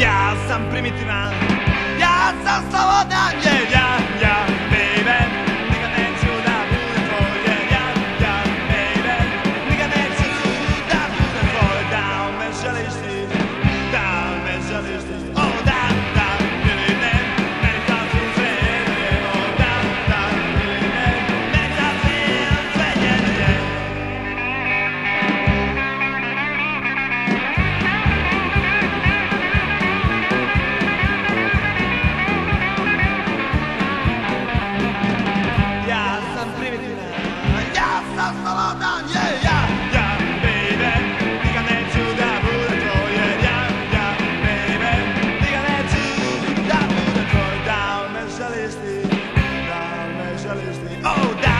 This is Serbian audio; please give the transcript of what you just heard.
Ja sam primitivan Oh, that.